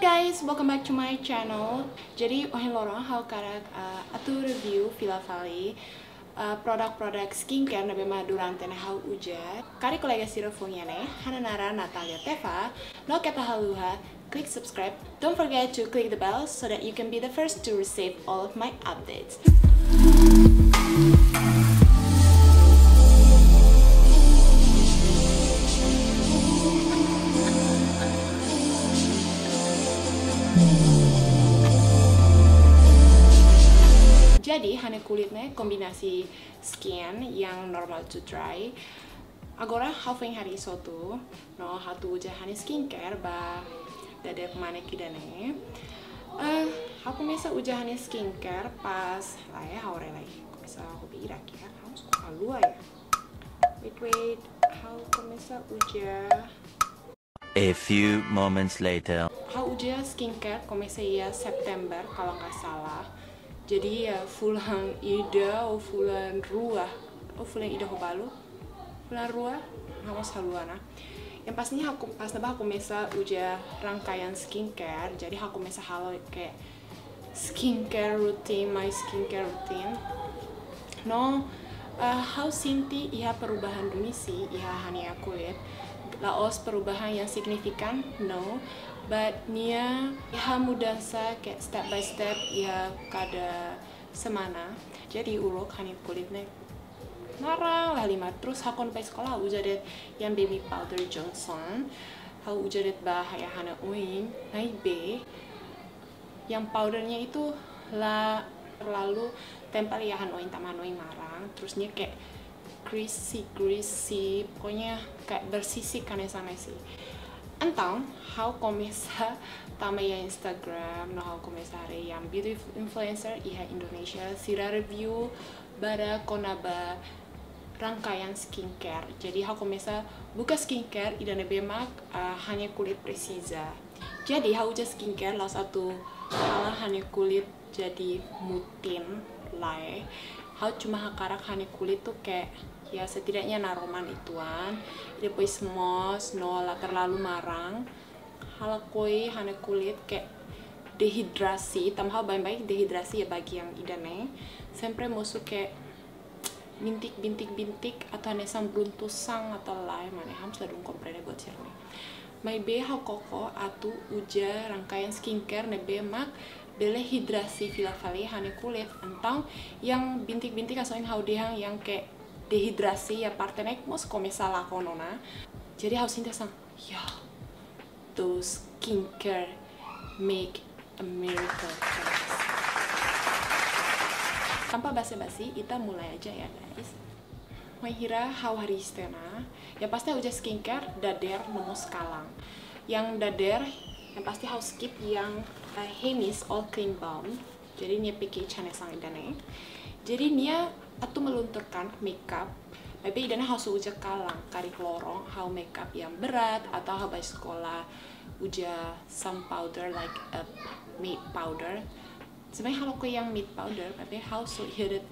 guys, welcome back to my channel. Jadi, ohin lorong hau karak uh, atu review Villa Valley uh, produk-produk skincare na bema durante na hau uja. Kari kolega ne, Hananara Natalia Teva, no kata haluha, click subscribe. Don't forget to click the bell so that you can be the first to receive all of my updates. Jadi, hanya kulitnya kombinasi skin yang normal to dry. Agora, halfing hari soto, no hatu uja hanya skincare ba dada ke mana kidane. Uh, aku mesa uja hanya skincare pas lah ya haure lagi. Mesa aku birak ya, harus luar ya. Wait wait, aku mesa uja A few moments later. Hau uja skincare komesa ya September kalau nggak salah. Jadi ya fulan ida o fulan rua. O fulan ida hobalu. Fulan rua, hawas haluana. Yang pastinya aku pas nabah aku mesa uja rangkaian skincare. Jadi aku mesa halo kayak skincare routine, my skincare routine. No, uh, how sinti iha perubahan dumisi iha hanya kulit laos perubahan yang signifikan no. But nia iha mudansa kayak step by step iha kada semana. Jadi ulok hani kulitnya narang lah lima. Terus hakon pai sekolah ujadet yang baby powder Johnson hau ujadet bahaya hana uing naik B yang powdernya itu lah terlalu tempel ya han oing taman marang. Terusnya kayak greasy greasy pokoknya kayak bersisik sana sih entang how komesa tama ya Instagram no how komesa yang beauty influencer iha Indonesia sira review bara konaba rangkaian skincare. Jadi how komesa buka skincare idane bemak uh, hanya kulit precisa jadi how uja skincare lah satu hanya kulit jadi mutin lai how cuma hakarak hanya kulit tuh kayak ya setidaknya naroman ituan. Depois mos no lah terlalu marang. Hal koi hanya kulit kayak dehidrasi tambah baik-baik dehidrasi ya bagi yang idane sempre masuk kayak bintik bintik bintik atau nesang bluntusang atau lain mana. Ham sedung komprene buat cerme mai be ha koko atu uja rangkaian skincare ne be mak bele hidrasi Villa Valley hanya kulit entang yang bintik-bintik asoin haudehang yang kayak dehidrasi ya partenek mos komesa lakonona jadi harus sang ya those skincare make a miracle tanpa basa-basi kita mulai aja ya guys. Mahira hawari stena ya pasti udah skincare dader nomor sekalang. Yang dader yang pasti harus skip yang uh, Hemis All Clean Balm. Jadi ini pikir channel sang idane jadi dia atau melunturkan makeup. Tapi idane harus uja kalang kari lorong how makeup yang berat atau how sekolah uja some powder like a meat powder. Sebenarnya kalau ke yang meat powder tapi harus hidup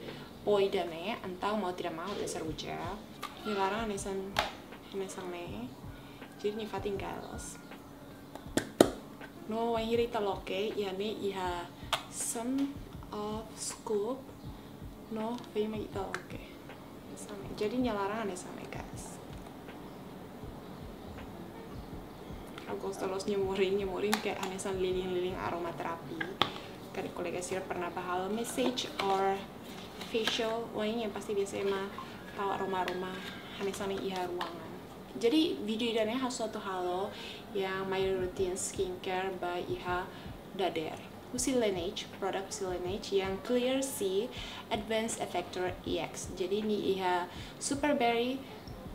poi dane entah mau tidak mau dasar uja. Dilarang nesan nesan ne jadi nifatin galos no wahiri taloke yani iha some of scoop no fame ita oke jadi nyalarangan ya sama guys. Aku terus nyemurin nyemurin kayak anesan lilin-lilin aromaterapi. Kali kolega sih pernah bahal message or facial wahnya yang pasti biasa mah tahu aroma-aroma anesan iha ruangan jadi video ini harus suatu halo yang my routine skincare by iha dader Husi Laneige, produk Husi Laneige yang Clear C Advanced Effector EX. Jadi ini IHA Super Berry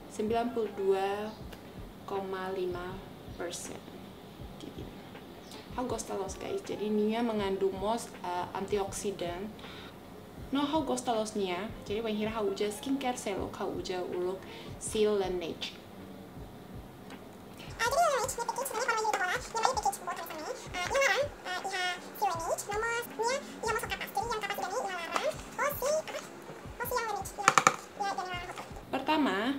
92,5 persen. Jadi, Hagostalos guys. Jadi ini mengandung mos uh, antioksidan. No Hagostalos nia. Jadi wahira hauja skincare selo hauja uluk Seal Laneige. Uh, Pertama,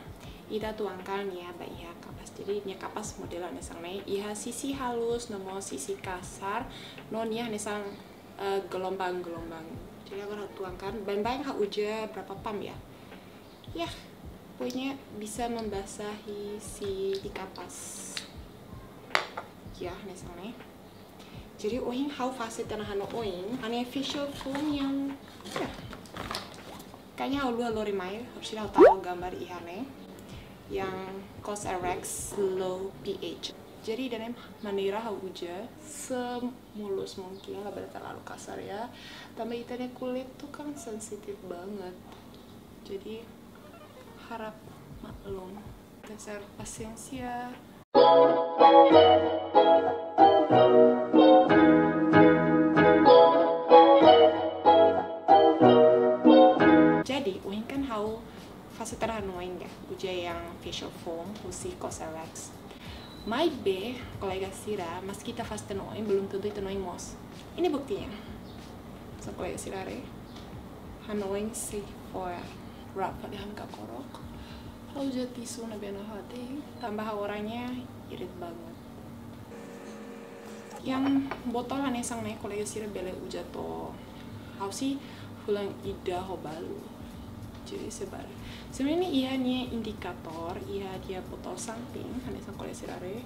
kita tuangkan ya baik ya kapas jadi nya kapas modelan nesang nai iha sisi halus nomo sisi kasar no nia nesang eh, gelombang-gelombang. Jadi aku tuangkan. Bahan-bahan hak uja berapa pam ya? Ya pokoknya bisa membasahi si kapas ya nai jadi oing how fast tanah hano oing ane facial foam yang ya kayaknya hau luar lori harus tahu gambar ihane yang CosRX low pH. Jadi dan manira hau uja semulus mungkin nggak boleh terlalu kasar ya. Tambah ikannya kulit tuh kan sensitif banget. Jadi harap maklum. Dasar pasiensia jadi uing kan hau fase teranoing ya uja yang facial foam husi cosrx my B kolega Sira mas kita fase tenoing belum tentu itu noing mos. Ini buktinya. So kolega Sira re hanoing si for rap pada han kakorok hau uja tisu na bena hati tambah orangnya irit banget. Yang botol ane sang naik kolega Sira bele uja to. Hau si pulang ida ho balu jadi sebar. Sebenarnya iya nih indikator iya dia botol samping hanya sang koleksi rare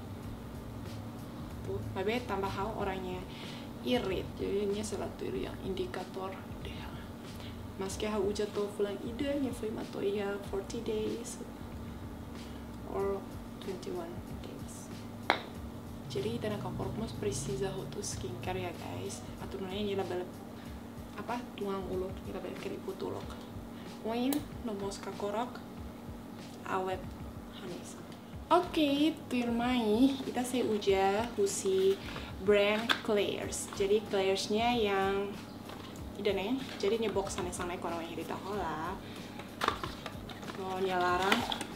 tuh tapi tambah hau orangnya irit. Jadi ini salah satu yang indikator deh. Maski hau uja to pulang ida nya foi mato iya 40 days or 21 days jadi tanah kapor mas precisa hotu skincare ya guys atau nanya ini lah apa tuang ulok kita balik kiri putulok Wain nomos kakorok awet Hanesa. Oke, Tirmai, kita saya uja husi brand Claire's. Jadi Claire's-nya yang ida nih, jadi nya box sana sana kono yang hirita hola. Oh, larang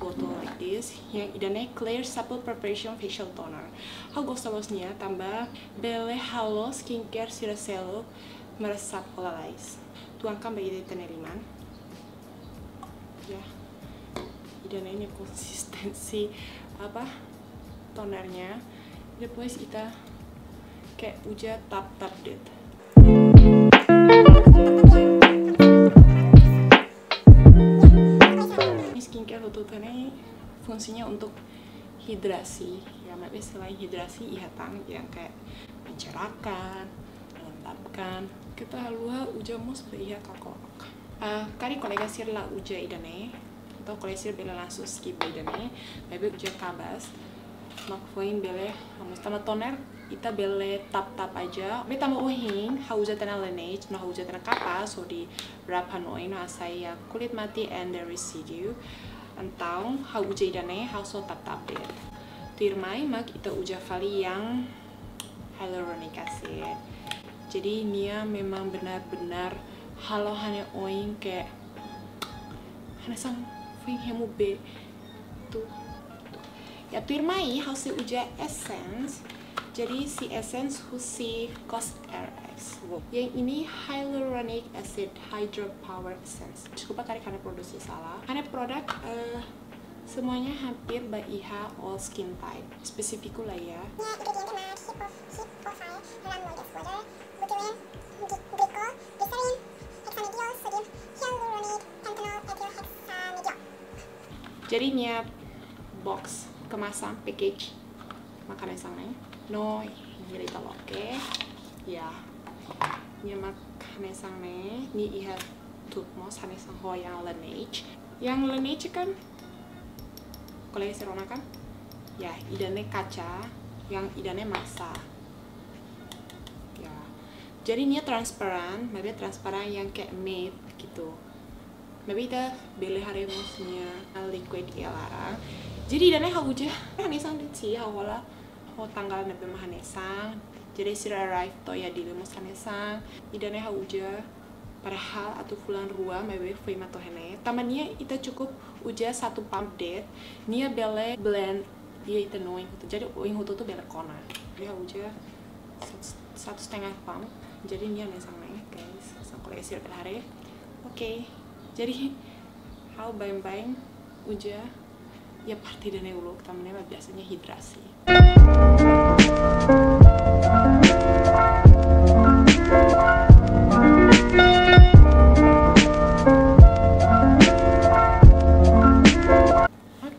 botol like this yang ida nih Claire Supple Preparation Facial Toner. Hau gostosnya tambah bele halo skincare siracelo meresap olalais tuangkan bagi teneriman ya. Dan ini konsistensi apa tonernya. Depois kita kayak uja tap tap deh tututannya fungsinya untuk hidrasi. Ya tapi selain hidrasi ihatang yang kayak mencerahkan melembabkan kita halua uja mos iya kakorok uh, kari kolega sirla uja idane atau kolega sir bela langsung skip idane. Bebe uja kabas. Mak foin bele hamus tama toner ita bele tap tap aja. Be tama uhin hauja tana laneige no hauja tana kapas so di wrap hanoi no asai ya kulit mati and the residue antau hauja idane hauso tap tap deh. Tirmai mak ita uja fali yang hyaluronic acid. Jadi Nia memang benar-benar halo hanya oing kayak hanya sang fing hemu be tuh ya tirmai harus uja essence. Jadi si essence husi cost RX yang ini hyaluronic acid hydro power essence. Cukup kali karena produksi salah? Karena produk uh, semuanya hampir BIH all skin type. Spesifik lah ya. Jadinya box kemasan package makanan sana no ini oke? Ya. ini makanan sana ini iha tutmos hanesang ho yang Laneige yang Laneige kan koleksi Rona kan? Ya idannya kaca yang idannya masa. Ya. Jadi ini transparan maybe transparan yang kayak matte gitu. Maybe kita beli hari musnya liquid ya larang jadi idannya hau aja kan isang di sih awalnya oh tanggal nabi mahanesang jadi sira arrive to ya di lemus hanesang idannya hau aja padahal atau bulan rua maybe foi mato hene. Tamannya kita cukup uja satu pump date nia bele blend dia itu knowing hutu. Jadi oing hutu tuh bele kona. Dia uja satu setengah pump jadi nia nih sama guys. Sang koleksi hari. Oke jadi how bang bang uja ya party dan ulo tamane mah biasanya hidrasi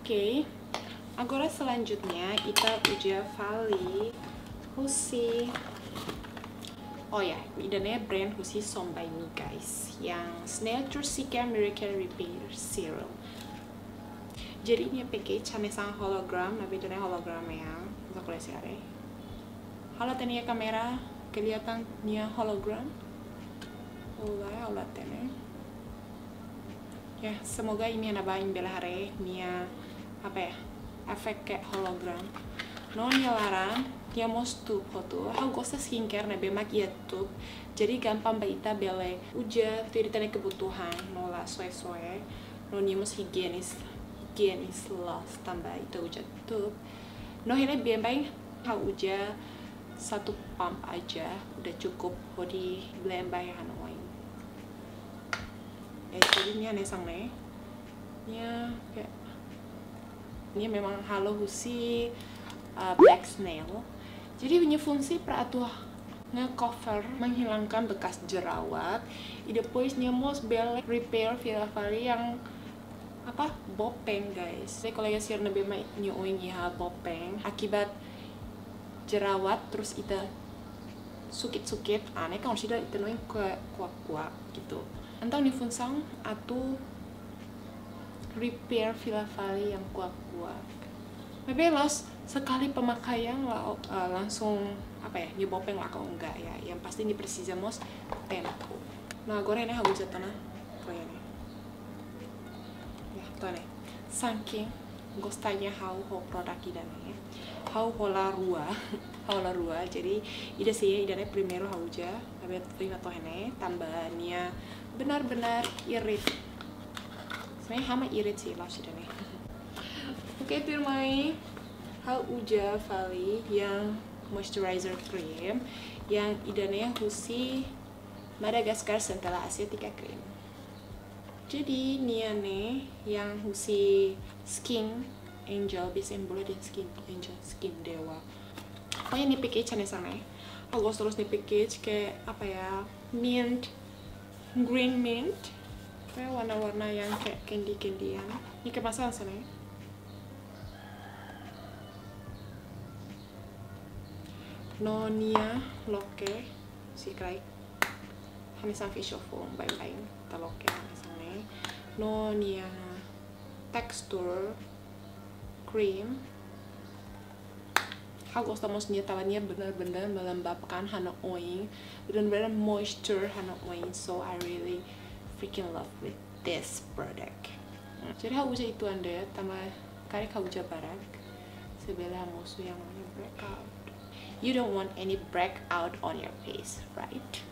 Oke, selanjutnya kita uja Vali Husi. Oh ya, idenya brand Husi Som by Me guys Yang Snail Trusika Miracle Repair Serum Jadi ini package hanesang hologram, tapi idenya hologram ya kuliah siare Halo tania kamera, kelihatan nia hologram? Ulai, ulat tene ya semoga ini naba bela hari nia apa ya efek kayak hologram. No nia larang dia mau stup foto aku gosta skincare nabe YouTube jadi gampang baita bele. Uja tiri kebutuhan no lah soe soe no nia mus higienis higienis lah tambah itu uja tuh no hele bien baik kau uja satu pump aja udah cukup hodi by Hanoi. Eh jadi ini aneh sang nih. Ya kayak ini memang halo husi uh, black snail. Jadi punya fungsi peratuh nge-cover menghilangkan bekas jerawat. Ide pois nyemos belek repair vali yang apa? Bopeng guys. Jadi kalau ya sir nabi ma nyuing ya bopeng. Akibat jerawat terus ita sukit-sukit aneh kan sih ita noing kuat-kuat gitu. Entah ni funsang atau repair vali yang kuat-kuat. Tapi los sekali pemakaian lah uh, langsung apa ya nyebopeng lah kalau enggak ya. Yang pasti ini precisamos tempo nah goreng ini harus jatuh nah ya nih. Saking gostanya how ho produk ida nih how hola rua how hola rua. Jadi ida sih ida nih primero how aja tapi terima tuh ini tambahnya benar-benar irit. Sebenarnya hama irit sih lah sudah nih oke firmai. Hal uja vali yang moisturizer cream yang idane husi Madagaskar Centella Asiatica cream jadi niane yang husi skin angel bisa boleh di skin angel skin dewa. Pokoknya nih package ane sana aku terus nih package kayak apa ya mint green mint. Kayak warna-warna yang kayak candy-candyan. Ini kemasan sana Nonia loke si krai hamisan facial foam baik-baik kita Nonia. Texture. Cream. Aku estamos tawannya benar-benar melembabkan hana oil benar-benar moisture hana oil so I really freaking love with this product. Jadi aku uja itu anda tambah kari kau barak sebelah musuh yang namanya breakout. You don't want any breakout on your face right?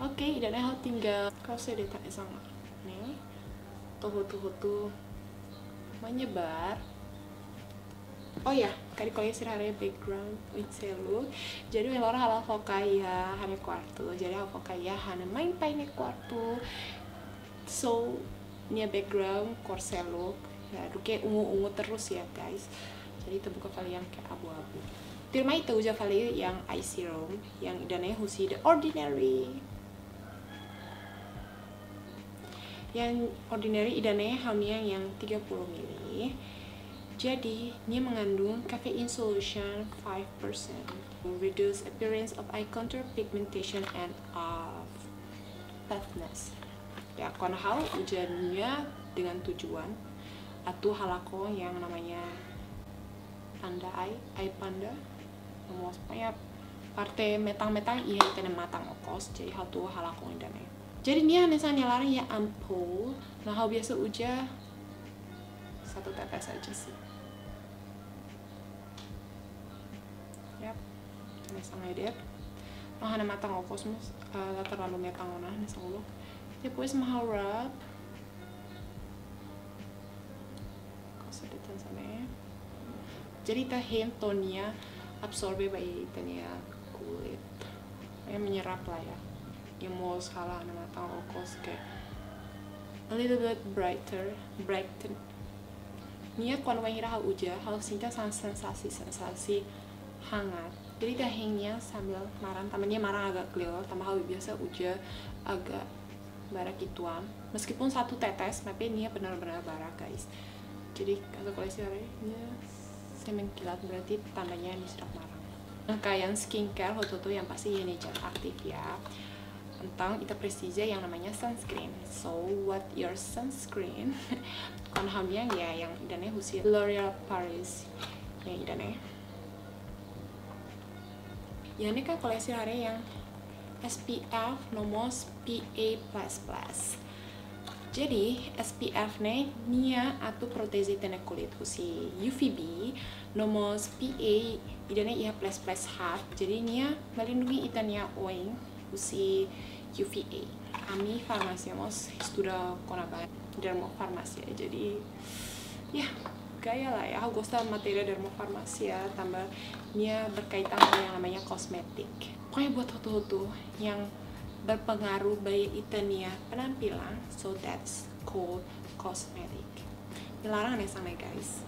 Oke okay, dan aku tinggal kau saya tak sama tuh tuh tuh menyebar. Oh ya kali kali sih hari background with selu jadi orang halal fokai ya hanya kuartu. Jadi halal fokai ya hanya main paine kuartu. So ini background korselo ya kayak ungu-ungu terus ya guys. Jadi terbuka kali yang kayak abu-abu. Firma itu uja kali yang eye serum yang idane husi the ordinary yang ordinary idane hamnya yang 30 ml jadi, ini mengandung caffeine solution 5%, reduce appearance of eye contour, pigmentation, and of fatness. Ya, konhau ujiannya dengan tujuan atau halako yang namanya tanda eye, eye panda. Maksudnya parte metang-metang iya itu matang okos, jadi hal tuh halako ini Jadi ini misalnya larang ya ampul, nah hal biasa uja satu tetes aja sih. nessa ideia no hana matang o cosmos uh, terlalu metang ona nessa ulo depois maharab cosa de tanzania jadi ta hentonia absorbe by tania kulit. Ya menyerap lah ya mau salah hana matang o cos ke a little bit brighter brighten. Nia kuan wahira hal uja hal sinta sensasi sensasi hangat. Jadi dahingnya sambil marang tamanya marang agak clear tambah hal biasa uja agak bara gituan meskipun satu tetes tapi nia benar-benar bara guys. Jadi kalau koleksi hari nia saya mengkilat berarti tandanya ini sudah marang rangkaian skincare waktu itu yang pasti ini cat aktif ya tentang itu prestige yang namanya sunscreen. So what your sunscreen? Kon hamnya ya yang idane husi L'Oreal Paris. Yang idane ya. Ini kan koleksi hari yang SPF nomor PA++ jadi SPF nih nia atau protesi tenek kulit husi. UVB nomor PA idane iha plus plus hard jadi nia melindungi itania oing usi UVA kami farmasi mos sudah konaba dermofarmasi ya. Jadi ya gaya lah ya. Aku gosta materi dermofarmasi ya tambah nia berkaitan dengan yang namanya kosmetik. Pokoknya buat foto-foto yang berpengaruh bagi itania penampilan so that's called cosmetic. Dilarang nih sana guys.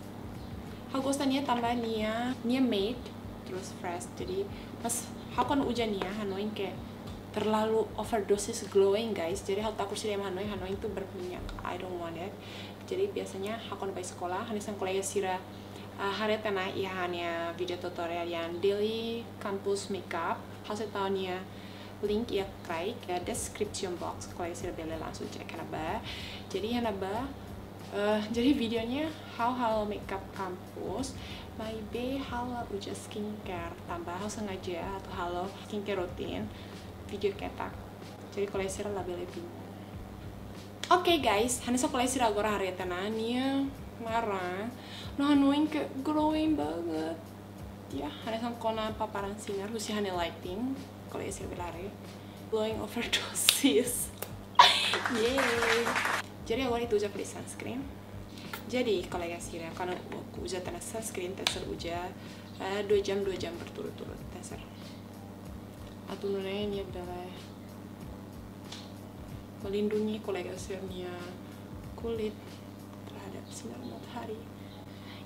Aku nia tambah nia nia made terus fresh. Jadi pas aku kan ujian nia hanoin kayak terlalu overdosis glowing guys. Jadi hal takut sih Hanoi Hanoi itu berminyak. I don't want it. Jadi biasanya aku sampai sekolah hanya sang kuliah sira uh, hari ya hanya video tutorial yang daily campus makeup. Hasil tahunnya link ya krai ya description box. Kalau sira boleh langsung cek kenapa jadi kenapa uh, jadi videonya how how makeup kampus. Maybe how uja skincare tambah how sengaja atau halo skincare rutin video ketak jadi kalau sira lebih lebih oke okay, guys kalau sira agora hari tanahnya marah. No hanoin ke glowing banget. Ya hanya sang kona paparan sinar husi hanya lighting. Kalau sira bilare glowing overdosis yay jadi agora itu uja beli sunscreen. Jadi ya sira karena aku uja tanah sunscreen teser uja uh, dua jam dua jam berturut-turut teser ini adalah melindungi kolega kulit terhadap sinar matahari.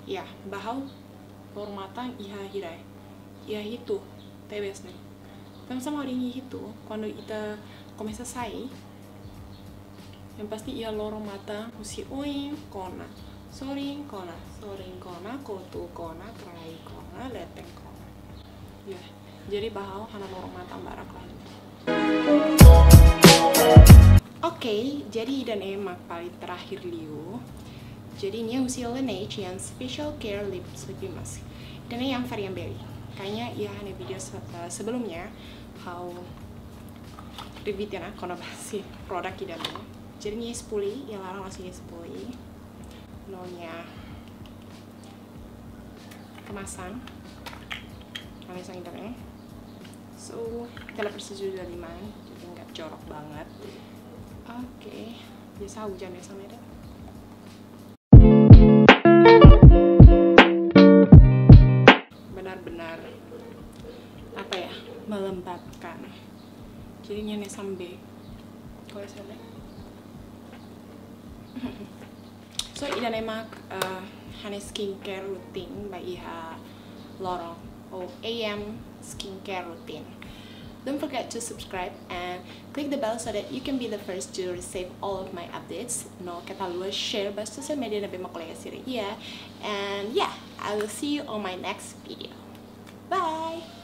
Ya bahau lor mata iha hirai. Iha itu tebes nih sama-sama hari ini itu kalau kita começa sai yang pasti ia loro mata usi oing kona. Soring kona soring kona kotu kona kerai kona leteng kona. Ya jadi bahau hana loro mata barak lah Oke, jadi dan emak paling terakhir liu. Jadi ini usi Laneige yang Special Care Lip Sleeping Mask. Dan ini yang varian berry. Kayaknya ya hanya video se uh, sebelumnya how review ya konopasi produk kita Jadi ini sepuli, yang larang aslinya sepuli. Nonya kemasan. Kami sang internet. So, kita persetuju dari mana? Jadi nggak jorok banget. Oke, okay. biasa hujan ya sama itu. Benar-benar apa ya melembabkan. Jadi nyane sambe kalau saya So ida emak uh, hane skincare routine by iha lorong oh AM skincare routine. Don't forget to subscribe and click the bell so that you can be the first to receive all of my updates. No kata luar share ba social media na bima kolega siri iya. And yeah, I will see you on my next video. Bye!